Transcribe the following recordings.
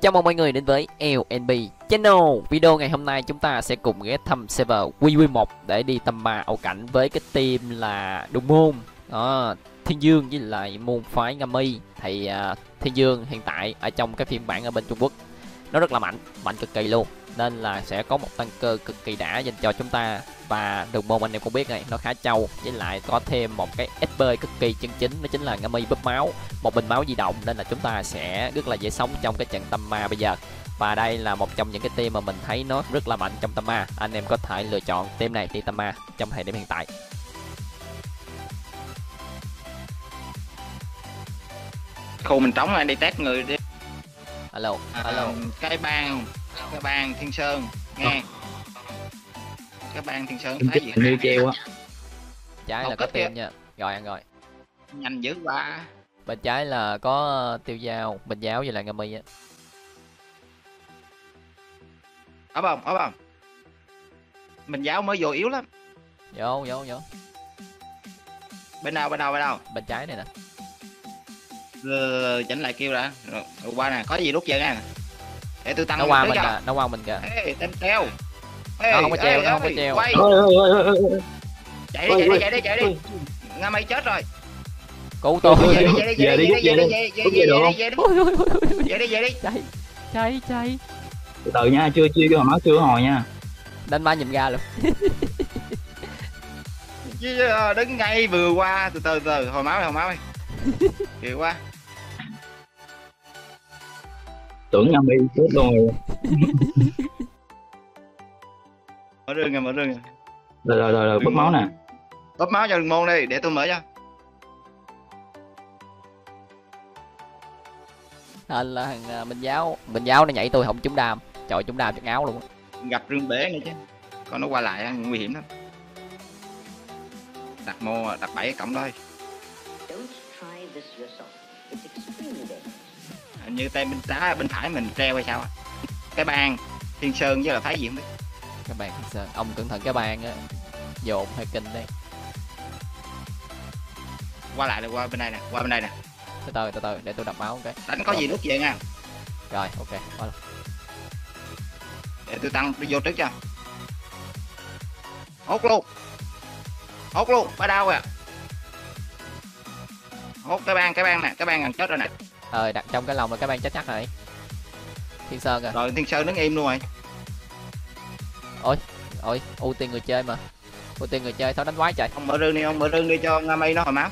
Chào mừng mọi người đến với LNB Channel. Video ngày hôm nay chúng ta sẽ cùng ghé thăm server QQ1 Để đi tầm ma ẩu cảnh với cái team là Đồng Môn. À, Thiên Dương với lại môn phái Ngami Thì à, Thiên Dương hiện tại ở trong cái phiên bản ở bên Trung Quốc. Nó rất là mạnh, mạnh cực kỳ luôn. Nên là sẽ có một tăng cơ cực kỳ đã dành cho chúng ta. Và Đồng Môn anh em cũng biết này, nó khá trâu Với lại có thêm một cái SP cực kỳ chân chính Đó chính là Nga Mi búp máu. Một bình máu di động nên là chúng ta sẽ rất là dễ sống trong cái trận tâm ma bây giờ. Và đây là một trong những cái team mà mình thấy nó rất là mạnh trong tâm ma. Anh em có thể lựa chọn team này đi tâm ma trong thời điểm hiện tại. Khu mình trống anh đi test người đi. Alo alo. à, cái bang cái bang thiên sơn nghe. Cái bang thiên sơn thấy gì? như treo á. Trái một là có team nha. Rồi ăn rồi. Nhanh dữ quá. Bên trái là có uh, tiêu dao bình giáo với lại nga mi á. Ốp không ốp không mình giáo mới vô yếu lắm. Vô vô vô. Bên nào bên nào bên nào bên trái này nè. Rồi, chỉnh lại kêu đã. Rồi qua nè có gì rút giờ nha để tôi tăng nó qua mình cho. nè nó qua mình kìa. Ê, tên treo. Ê, Nó không có treo, nó không có treo. quay. Chạy đi chạy đi chạy đi chạy đi. Nga mây chết rồi. Cứu tôi. Ôi, về đi về đi về đi, về đi. về đi. về được không? về đi về đi về đi. Cháy cháy cháy từ từ nha chưa chưa cho nó chưa hồi nha. Đánh ba nhìn ra luôn. Chứ, ờ, đứng ngay vừa qua từ từ từ hồi máu đi hồi máu đi. Kìa qua tưởng nha mi chết luôn rồi. Mở rương nè mở rương nè rồi rồi rồi, rồi bớt máu nè. Bóp máu cho đường môn đi để tôi mở cho. Anh là thằng à, minh giáo. Minh giáo nó nhảy tôi không trúng đam. Trời trúng đam chắc áo luôn á. gặp rương bể nữa chứ. Còn nó qua lại nguy hiểm lắm. Đặt mô đặt bảy cộng thôi hình như tay bên trái bên phải mình treo hay sao á. Cái bàn thiên sơn với là thấy gì không biết các bạn sao ông cẩn thận cái bàn á dồn hay kinh đấy qua lại là qua bên đây nè qua bên đây nè. Từ từ từ từ để tôi đập máu cái. Đánh có gì lúc về nha? Rồi ok quá rồi. để tôi tăng tôi vô trước cho. Hốt luôn. Hốt luôn ba đau à. Hốt cái bàn cái bàn nè cái bàn gần chết rồi nè ờ đặt trong cái lòng rồi các bạn chắc chắc rồi thiên sơn à. Rồi thiên sơn đứng im luôn rồi. Ôi ưu tiên người chơi mà. Ưu tiên người chơi thôi đánh quái trời ông mở rương đi ông mở rương đi cho nga mây nó hồi máu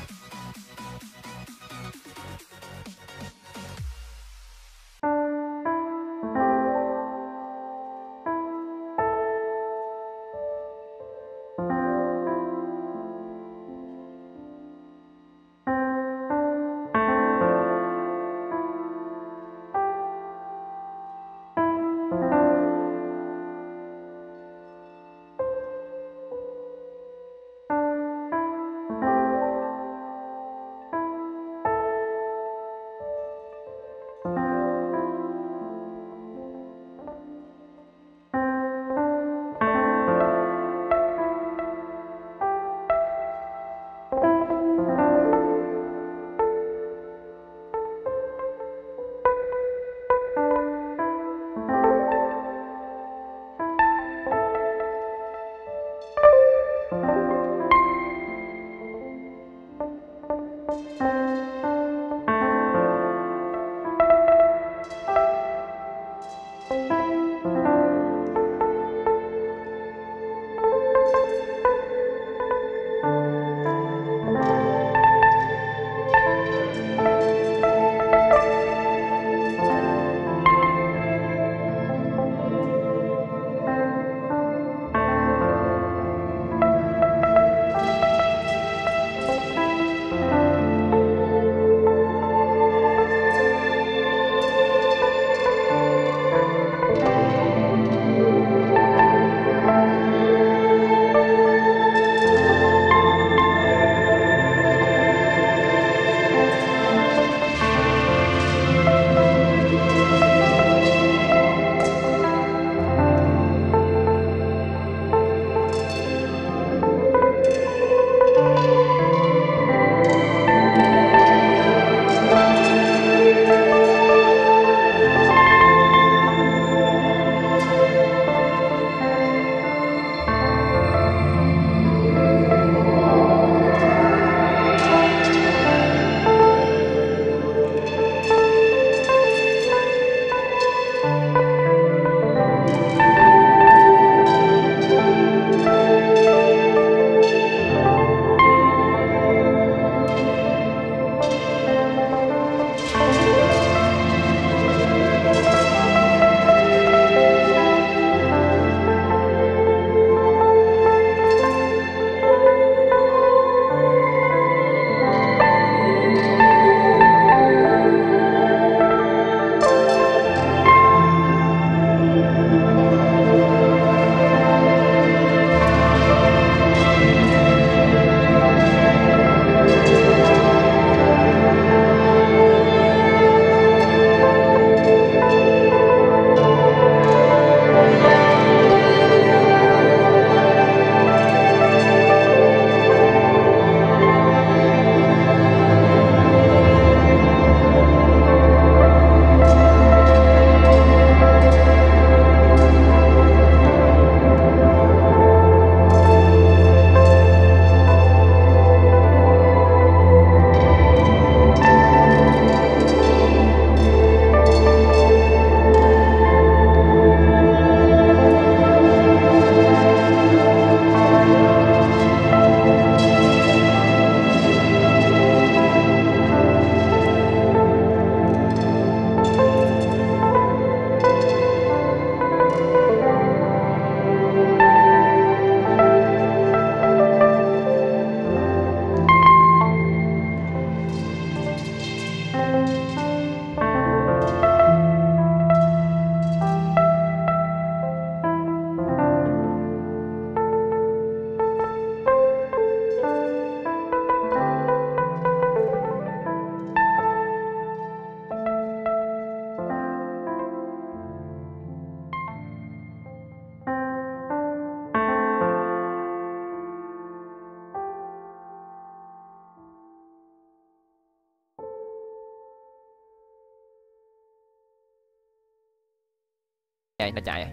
chạy nó chạy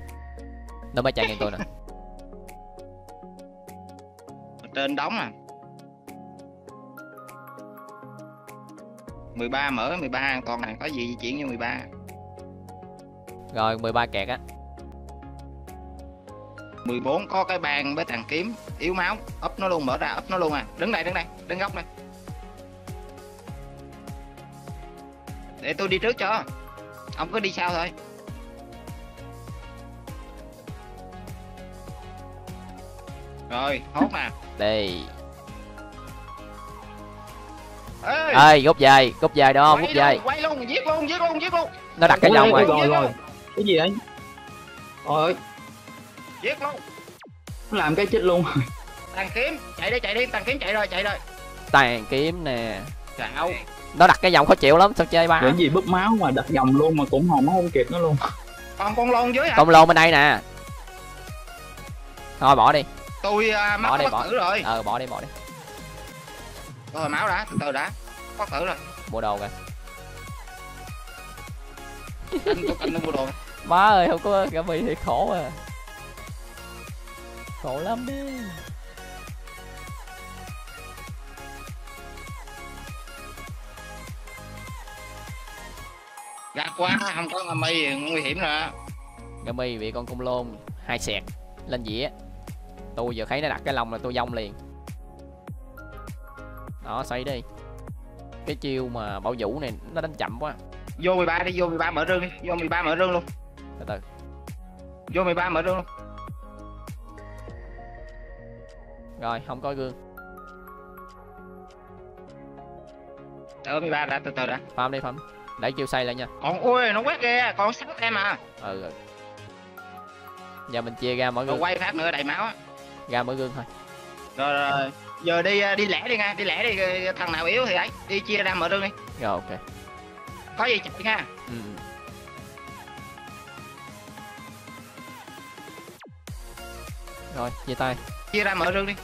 nó mới chạy ngang tôi nè. Trên đóng à? 13 mở 13 an toàn này có gì di chuyển như 13 rồi 13 kẹt á. 14 có cái bàn với tàn kiếm yếu máu ấp nó luôn mở ra ấp nó luôn à. Đứng đây đứng đây đứng góc đây. Để tôi đi trước cho. Ông cứ đi sau thôi rồi hốt nè. Đi. Ê, ơi gốc dài gốc dài đó không gốc dài. luôn, quay luôn giết luôn giết luôn giết luôn. Nó đặt cái dòng ôi, rồi. rồi rồi cái gì đấy ôi giết luôn. Làm cái chết luôn. Tàn kiếm chạy đi chạy đi tàn kiếm chạy rồi chạy rồi. Tàn kiếm nè. Sao nó đặt cái dòng khó chịu lắm sao chơi ba? Cái gì búp máu mà đặt dòng luôn mà cũng hồn nó không kịp nó luôn. Còn con lon dưới hả? Công lôn bên đây nè. Thôi bỏ đi tôi uh, Bỏ mắc đi, bất bỏ. tử rồi. Ờ bỏ đi bỏ đi. Rồi máu đã từ từ đã. Bất tử rồi. Mua đồ kìa. Anh canh nó mua đồ má ơi không có gà mì thì khổ à khổ lắm đi. Gạt quá không có ngâm mì nguy hiểm rồi gà mì bị con cung lôn hai sẹt lên dĩa tôi vừa thấy nó đặt cái lồng là tôi dông liền. Đó xoay đi. Cái chiêu mà bảo vũ này nó đánh chậm quá. Vô 13 đi vô 13 mở rương đi. Vô 13 mở rương luôn. Từ từ. Vô 13 mở rương luôn. Rồi không có gương. Ở 13 đã từ từ đã. Farm đi farm. Để chiêu xây lại nha. Còn ui nó quét ghê còn 6 em à. Ừ giờ mình chia ra mỗi rồi gương. quay phát nữa đầy máu á ra mỗi gương thôi. Rồi, rồi giờ đi ờ, đi lẻ đi nha đi lẻ đi thằng nào yếu thì ấy đi chia ra mở rương đi. Rồi ok. Có gì chạy nha. Ừ. rồi chia tay. Chia ra mở rương đi.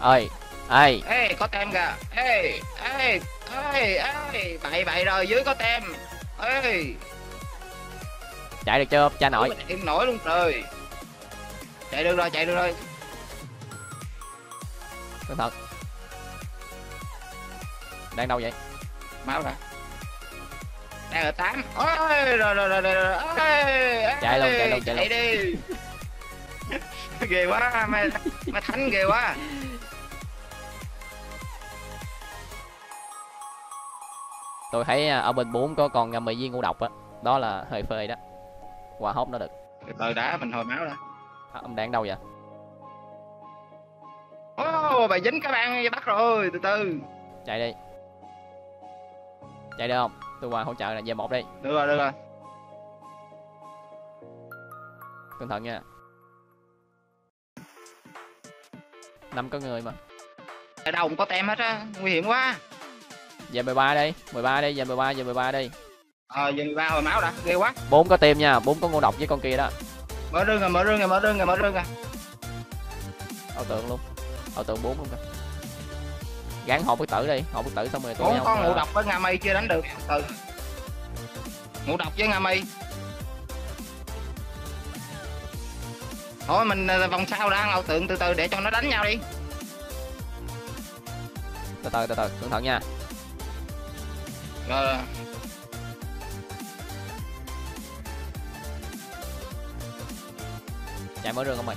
Ơi ê. Ê có tem kìa. Ê ê ê ê. Bậy bậy rồi dưới có tem. Ê. Chạy được chưa? Cha nội. Em nổi luôn trời chạy được rồi chạy được rồi. Cẩn thận đang đâu vậy? Máu đã đang ở tám. Ôi rồi rồi rồi rồi rồi. Chạy luôn, chạy luôn, chạy luôn. đi. Ghê quá mày mày thánh ghê quá. Tôi thấy à, ở bên bốn có con ngâm mì với ngũ độc á. Đó là hơi phê đó. Qua hốt nó được. Từ đã mình hồi máu đã à, ông đang đâu vậy? Ô bà dính cái băng bắt rồi từ từ. Chạy đi. Chạy được không? Tôi qua hỗ trợ là về một đi. Được rồi được rồi. Cẩn thận nha. Năm có người mà. Ở đâu cũng có tem hết á nguy hiểm quá. Về 13 đi 13 đi về 13 về 13 đi. Ờ giờ ba hồi máu đã ghê quá. Bốn có tim nha bốn có ngũ độc với con kia đó mở rương rồi mở rương rồi mở rương rồi mở rương rồi ảo tượng luôn. Ảo tượng bốn luôn kìa. Gắn hộp bất tử đi hộp bất tử xong rồi tôi bốn con ngũ độc với nga mây chưa đánh được. Từ ngũ độc với nga mây thôi mình ờ, vòng sau đã ngầu tượng từ từ để cho nó đánh nhau đi. Từ từ từ từ cẩn thận nha. Rồi chạy mở rương không mày?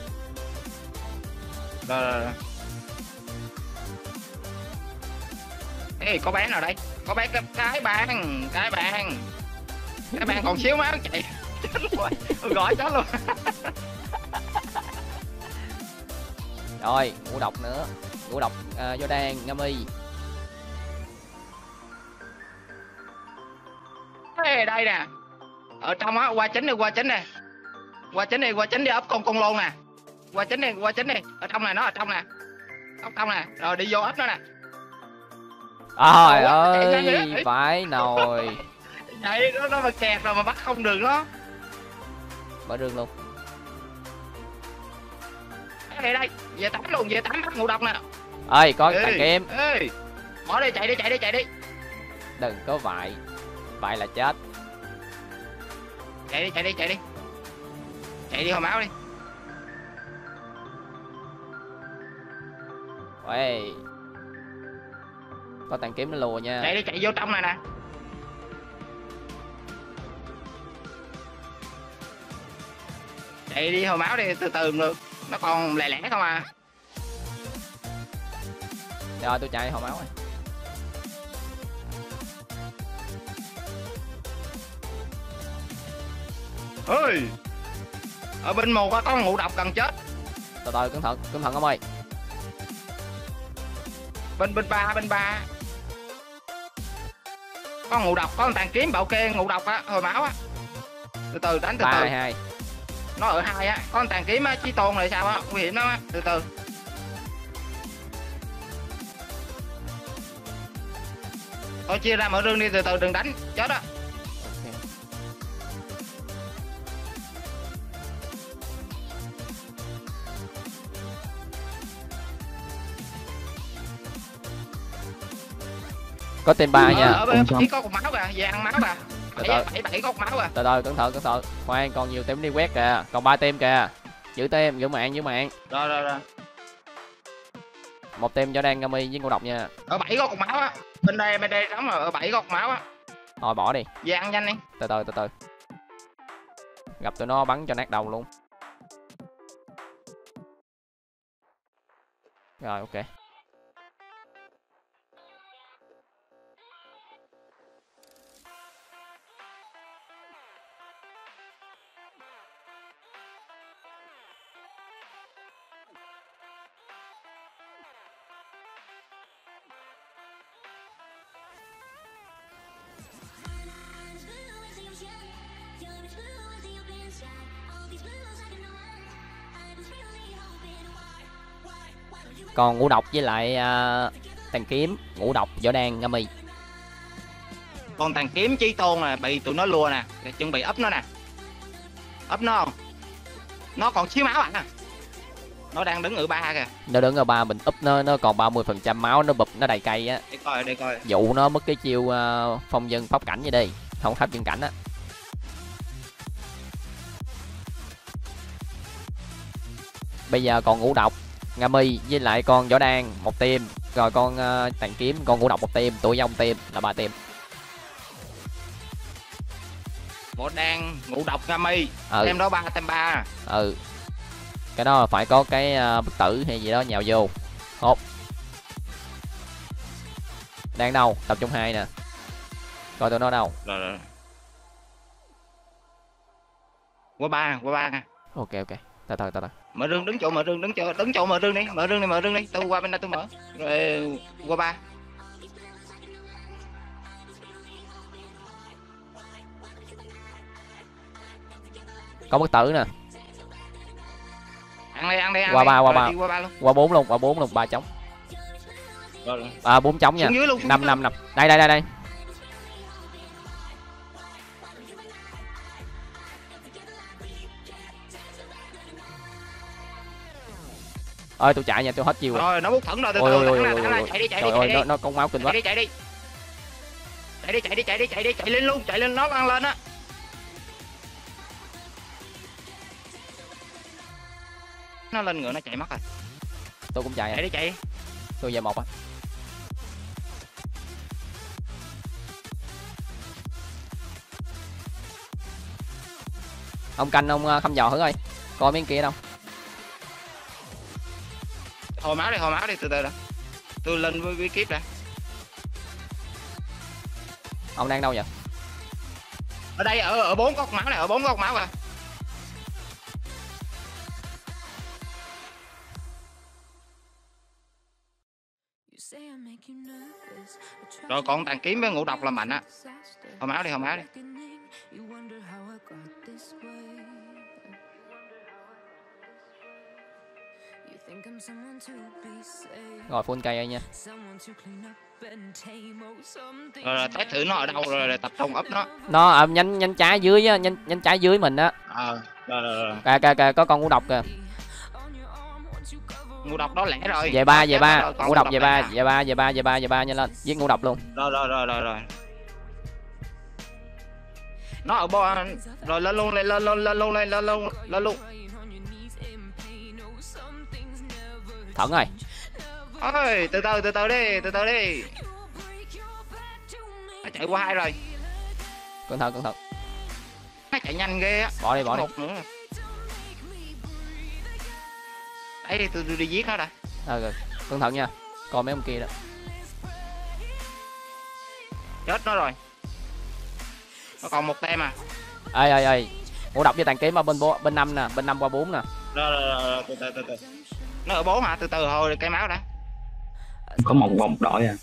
Rồi, rồi, rồi. Ê, có bán nào đây? Có bán cái, cái bàn cái bàn. Cái bàn còn xíu máu chạy. Chết rồi gọi chết luôn. Rồi ngũ độc nữa. Ngũ độc uh, vô đan ngâm y. Ê, đây nè. Ở trong á qua chính đi qua chính đi qua chính đi qua chính đi ấp con con lôn nè. Qua chính đi qua chính đi. Ở trong này nó ở trong nè. Ấp trong nè. Rồi đi vô ấp nó nè. Trời chạy nhanh ơi vậy? phải nồi. Vậy nó nó mà kẹt rồi mà bắt không được nó mở rương luôn. Ê, đây về tắm luôn về tắm bắt ngủ độc nè. Ơi có Ê, tàn kiếm ê. Bỏ đi chạy đi chạy đi chạy đi. Đừng có vại. Vại là chết. Chạy đi chạy đi chạy đi chạy đi hồi máu đi Uầy. Có tàn kiếm nó lùa nha. chạy đi chạy vô trong này nè chạy đi hồi máu đi từ từ được nó còn lẻ lẻ không à Rồi tôi chạy hồi máu rồi. ơi ở bên một có con ngụ độc gần chết. Từ từ cẩn thận, cẩn thận ông ơi. bên bên ba bên ba. Có ngụ độc có con tàn kiếm bảo kê ngụ độc á hồi máu á. Từ từ đánh từ ba từ. hai. Nó ở hai á. Con tàn kiếm á chi tôn này sao á nguy hiểm lắm á. Từ từ. Thôi chia ra mở rương đi từ từ đừng đánh. Chết á Có tên ba nha. Ôm xong. bảy có cục máu kìa về ăn máu kìa Từ từ. bảy bảy có cục máu kìa Từ từ cẩn thận cẩn thận. Khoan còn nhiều tem đi quét kìa. Còn ba tem kìa. Giữ tem, giữ mạng, giữ mạng. rồi rồi rồi Một tem cho đang Gami với ngũ độc nha. ở bảy có cục máu á bên đây bên đây rồi ở bảy có cục máu á Thôi bỏ đi. về ăn nhanh đi Từ từ từ từ. Gặp tụi nó bắn cho nát đầu luôn. Rồi ok. Còn ngũ độc với lại uh, tàn kiếm, ngũ độc, võ đan, Gami. con tàn kiếm chi tôn nè bị tụi nó lùa nè chuẩn bị ấp nó nè. Ấp nó không? Nó còn xíu máu à? Nó đang đứng ở ba kìa. Nó đứng ở ba mình úp nó nó còn 30% máu nó bụp nó đầy cây á. để coi để coi. Dụ nó mất cái chiêu ờ, phong dân pháp cảnh vậy đi không pháp dân cảnh á bây giờ còn ngũ độc nga mi với lại con võ đan một tim rồi con ờ, tàn kiếm con ngũ độc một tim tụi dông tim là ba tim bộ đang ngũ độc gami ừ. Tem đó ba tem ba. Ừ. Cái đó phải có cái ờ, bức tử hay gì đó nhào vô. Hốt đang đâu? Tập trung hai nè. Coi tụi nó đâu. Rồi rồi. Qua ba qua ba. Ok ok. Từ từ từ từ mở rương đứng chỗ mở rương đứng chỗ đứng chỗ mở rương đi mở rương đi mở rương đi. Tôi qua bên đây tôi mở. Rồi qua ba. Có bức tử nè. Ăn đi ăn đi ăn Qua ba, qua ba. qua ba luôn. Qua bốn luôn qua bốn luôn ba rồi. À bốn trống nha. Năm năm năm. Đây đây đây đây ơi tôi chạy nha tôi hết luôn. rồi. Rồi nó bút thẳng rồi từ ôi ôi từ chạy đi chạy đi chạy ơi đi. nó nó con máu kinh quá. Chạy đi chạy đi. Chạy đi chạy đi chạy đi chạy chạy lên luôn chạy lên nó ăn lên á. Nó lên ngựa nó chạy mất rồi. Tôi cũng chạy chạy à. đi chạy đi. Tôi về một á ông canh ông ờ, thăm dò thử coi. Coi mấy kia đâu hồi máu đi hồi máu đi từ từ đã. Tôi lên với bí kíp đã. Ông đang đâu vậy? Ở đây ở ở bốn góc máu này ở bốn góc máu à. Rồi còn tàn kiếm với ngũ độc là mạnh á. Hồi máu đi hồi máu đi rồi full cây ơi nha. Rồi, rồi test thử nó ở đâu rồi, rồi tập trung ấp nó. Nó ở nhánh nhánh trái dưới á nhánh nhánh trái dưới mình á. Ờ rồi rồi rồi. Kìa kìa kìa có con ngũ độc kìa. Ngũ độc đó lẻ rồi. Về ba về ba. Ngũ độc về ba à. về ba về ba về ba về ba nhanh lên. Giết ngũ độc luôn. Rồi rồi rồi rồi rồi. Nó ở bo rồi lên luôn lên lên lên lên luôn lên lên luôn lên luôn thận rồi ôi từ từ từ từ đi từ từ đi. Nó chạy qua hai rồi? Cẩn thận cẩn thận. Nó chạy nhanh ghê á? Bỏ đi bỏ đi. Rồi. đấy đi tôi, đi giết nó đã. Ờ, rồi. Cẩn thận nha. Còn mấy ông kia đó. Chết nó rồi. Nó còn một tem à. Ê ê ê ngũ độc với tàn kiếm ở bên bên năm nè bên năm qua bốn nè. Rồi rồi rồi, rồi từ từ từ nó ở bốn hả từ từ hồi cây máu đã. Có một vòng đội à.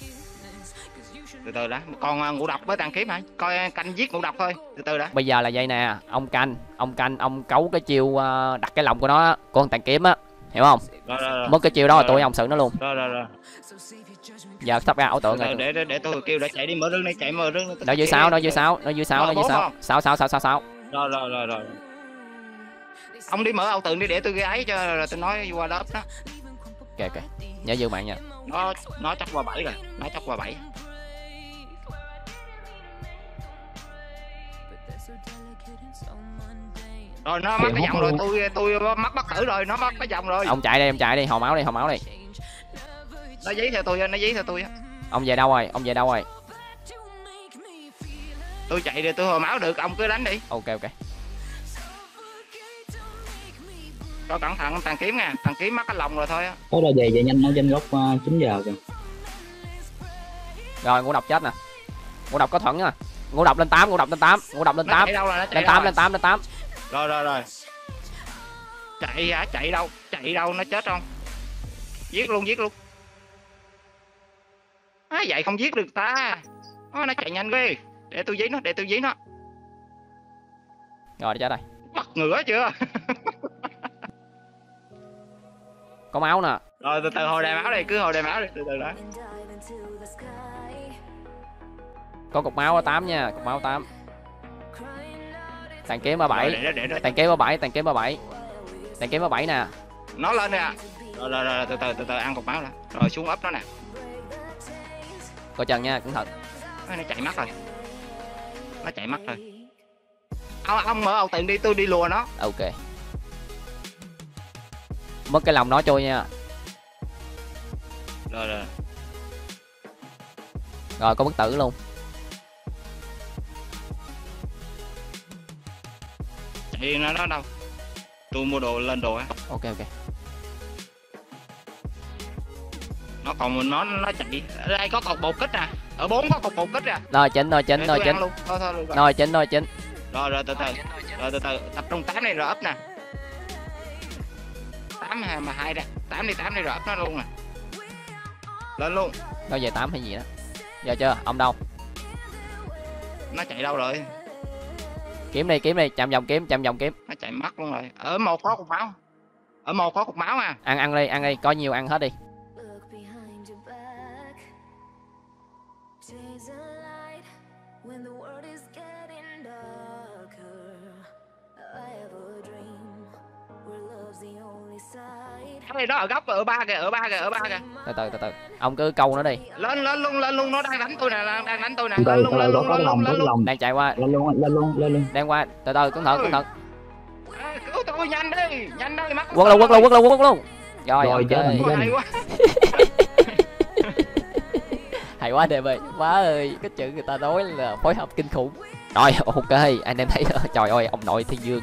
Từ từ đã còn à, ngũ độc với tàn kiếm hả? Coi canh giết ngũ độc thôi từ từ đã. Bây giờ là vậy nè ông canh ông canh ông cấu cái chiêu ờ, đặt cái lòng của nó con tàn kiếm á hiểu không? Rồi rồi rồi. Mất cái chiêu đó là tụi ông xử nó luôn. Rồi rồi rồi. Giờ sắp ra ảo tượng rồi. để để để tôi kêu để chạy đi mở rương đi chạy mở rương nó dưới sáu nó dưới sáu nó dưới sáu nó dưới sáu. sáu sáu sáu sáu sáu. Rồi rồi rồi rồi ông đi mở ảo tượng đi để tôi ấy cho rồi tôi nói qua lớp đó. Ok ok nhớ giữ mạng nha. Nó nó chắc qua bảy rồi nó chắc qua bảy. Rồi nó mắc cái giọng rồi tôi tôi mắc bắt tử rồi nó mắc cái giọng rồi. Ông chạy đi ông chạy đi hồi máu đi hồi máu đi. Nó dí theo tôi nó dí theo tôi ông về đâu rồi ông về đâu rồi? Tôi chạy thì tôi hồi máu được ông cứ đánh đi. Ok ok có cẩn thận tàn kiếm nha. Tàn kiếm mắc cái lòng rồi thôi á. Có ra về về nhanh ở trên góc uh, 9 giờ kìa. Rồi ngũ độc chết nè. Ngũ độc có thuận nha. Ngũ độc lên tám ngũ độc lên tám ngũ độc lên nó tám. chạy đâu rồi? Nó chạy lên đâu tám rồi? lên tám lên tám. Rồi rồi rồi. Chạy hả? Chạy đâu? Chạy đâu? Nó chết không? Giết luôn giết luôn. À, vậy không giết được ta. À, nó chạy nhanh ghê để tôi giết nó để tôi giết nó. Rồi nó chết rồi. Bắt ngửa chưa có máu nè. Rồi từ từ hồi đè máu đi cứ hồi đè máu đi từ từ đó có cục máu ở tám nha cục máu tám. Tàn kiếm Rồi, bảy tàn kiếm ở bảy tàn kiếm ở bảy. Tàn kiếm ở bảy nè. Nó lên nè. Rồi, rồi rồi từ từ từ từ ăn cục máu nè. Rồi xuống ấp nó nè. Coi chừng nha cẩn thận. Nó chạy mất rồi. Nó chạy mất rồi. Ông, ông mở ảo tượng đi tôi đi lùa nó. Ok mất cái lòng nó trôi nha. Rồi rồi. Rồi có bức tử luôn. Chạy nó nó đâu? Tôi mua đồ lên đồ á. Ok ok. Nó còn nó nó chạy. Đây có cột bột kích nè. Ở bốn có cột bột kích nè. Rồi chín rồi chín Để rồi ăn luôn. Thôi thôi được rồi. rồi chín rồi chín rồi rồi từ từ. Rồi từ từ. Tập trung tám này rồi ấp nè tám hai mà hai nè tám đi tám đi rồi ấp nó luôn nè lên luôn. Nó về tám hay gì đó. Giờ chưa? Ông đâu? Nó chạy đâu rồi? Kiếm đi kiếm đi. Chạm vòng kiếm chạm vòng kiếm. Nó chạy mất luôn rồi. Ở một có cục máu. Ở một có cục máu à. Ăn ăn đi ăn đi. Có nhiều ăn hết đi đây nó ở góc ở ba kìa ở ba kìa ở ba kìa. Từ từ từ từ. Ông cứ câu nó đi. Lên lên luôn lên luôn nó đang đánh tôi nè đang đánh tôi nè. Lên luôn lên luôn lên luôn lên đang chạy qua. Lên luôn lên luôn lên luôn đang qua. Từ từ cẩn thận cẩn thận. Cứu tôi nhanh đi nhanh đi mắc quất luôn quất luôn quất luôn quất luôn. Rồi, Rồi, chết hay quá hay quá đẹp ơi quá ơi cái chữ người ta nói là phối hợp kinh khủng. Rồi ok anh em thấy trời ơi ông nội thiên dương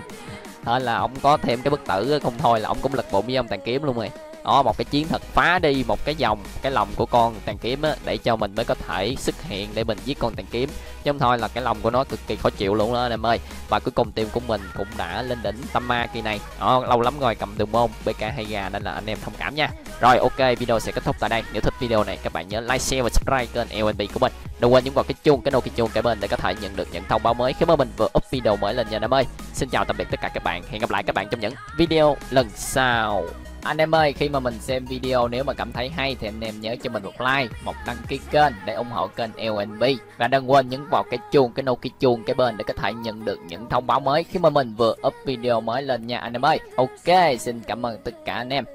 thế là ông có thêm cái bức tử không thôi là ông cũng lật bụng với ông tàn kiếm luôn rồi đó, một cái chiến thuật phá đi một cái dòng cái lòng của con tàn kiếm á, để cho mình mới có thể xuất hiện để mình giết con tàn kiếm. Chứ không thôi là cái lòng của nó cực kỳ khó chịu luôn đó, anh em ơi. Và cuối cùng team của mình cũng đã lên đỉnh tâm ma kỳ này. Đó, lâu lắm rồi cầm đường môn bk hay gà nên là anh em thông cảm nha. Rồi, ok, video sẽ kết thúc tại đây. Nếu thích video này, các bạn nhớ like, share và subscribe kênh LNB của mình. Đừng quên nhấn vào cái chuông, cái nô cái chuông cái bên để có thể nhận được những thông báo mới khi mà mình vừa up video mới lên nha, anh em ơi. Xin chào tạm biệt tất cả các bạn. Hẹn gặp lại các bạn trong những video lần sau anh em ơi, khi mà mình xem video nếu mà cảm thấy hay thì anh em nhớ cho mình một like, một đăng ký kênh để ủng hộ kênh LNB và đừng quên nhấn vào cái chuông, cái nút cái chuông cái bên để có thể nhận được những thông báo mới khi mà mình vừa up video mới lên nha anh em ơi. Ok, xin cảm ơn tất cả anh em.